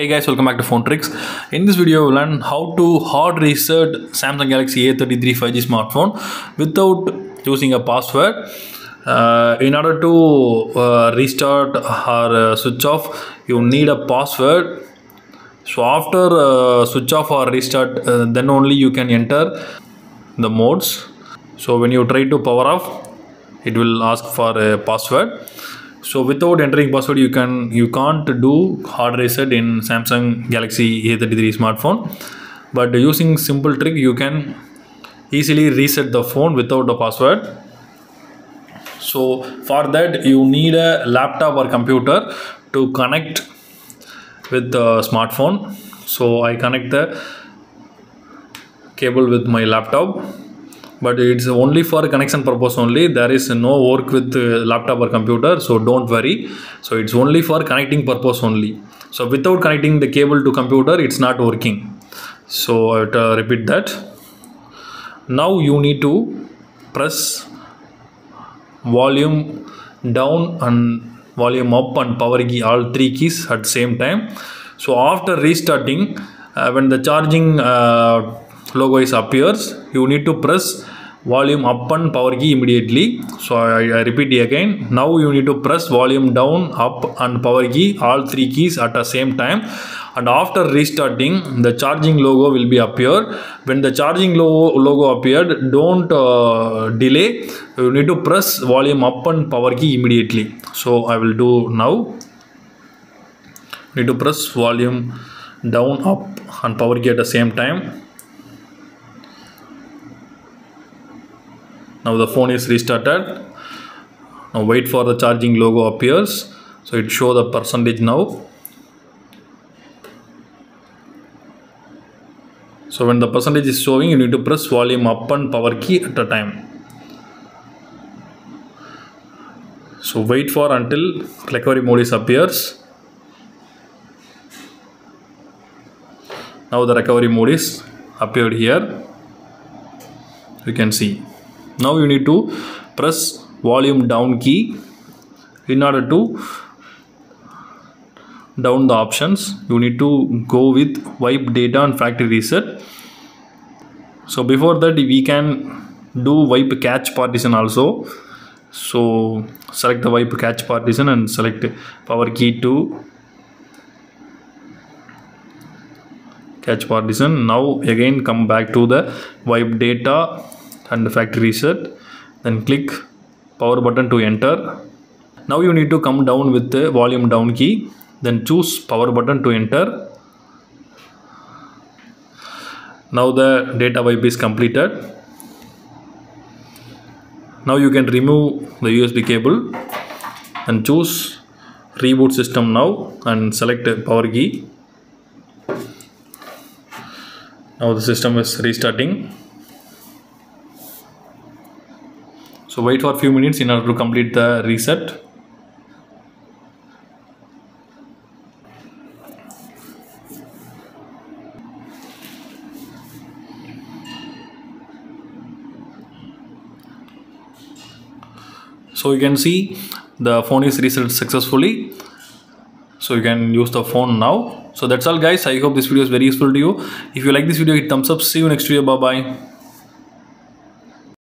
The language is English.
Hey guys, welcome back to Phone Trickz. In this video, we'll learn how to hard reset Samsung Galaxy A33 5G smartphone without using a password. Uh, in order to uh, restart or uh, switch off, you need a password. So after uh, switch off or restart, uh, then only you can enter the modes. So when you try to power off, it will ask for a password so without entering password you can you can't do hard reset in samsung galaxy a33 smartphone. But using simple trick you can easily reset the phone without the password. So for that you need a laptop or computer to connect with the smartphone. So i connect the cable with my laptop but it's only for connection purpose only. There is no work with laptop or computer so don't worry. So it's only for connecting purpose only. So without connecting the cable to computer it's not working. So I uh, repeat that. Now you need to press volume down and volume up and power key all three keys at same time. So after restarting uh, when the charging uh, logo is appears. You need to press volume up and power key immediately. So I, I repeat again. Now you need to press volume down up and power key all three keys at the same time. And after restarting the charging logo will be appear. When the charging logo, logo appeared don't uh, delay. You need to press volume up and power key immediately. So i will do now. Need to press volume down up and power key at the same time now the phone is restarted. Now wait for the charging logo appears. So it show the percentage now. So when the percentage is showing you need to press volume up and power key at a time. So wait for until recovery mode is appears. Now the recovery mode is appeared here. You can see now you need to press volume down key in order to down the options. You need to go with wipe data and factory reset. So before that we can do wipe cache partition also. So select the wipe cache partition and select power key to cache partition. Now again come back to the wipe data and factory reset. Then click power button to enter. Now you need to come down with the volume down key. Then choose power button to enter. Now the data wipe is completed. Now you can remove the usb cable. And choose reboot system now and select power key. Now the system is restarting so wait for a few minutes in order to complete the reset. So you can see the phone is reset successfully. So you can use the phone now. So that's all guys. I hope this video is very useful to you. If you like this video hit thumbs up. See you next video. Bye bye